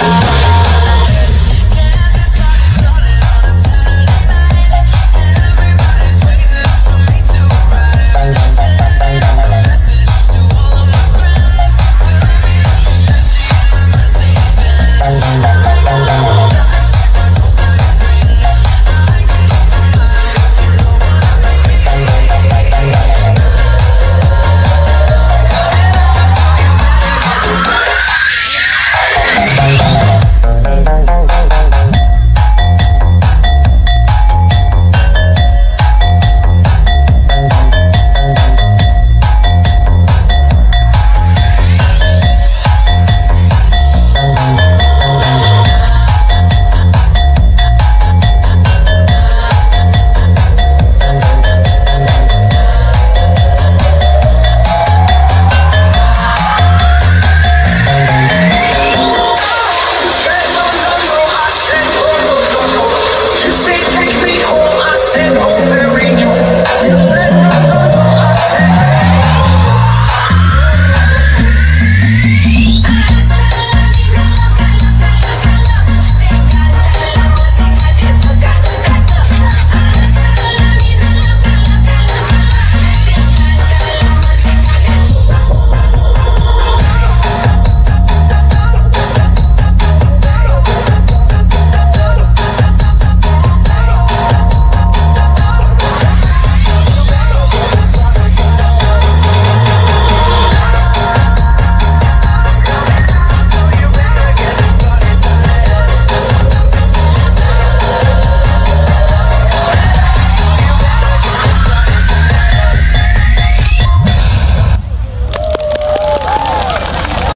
Bye.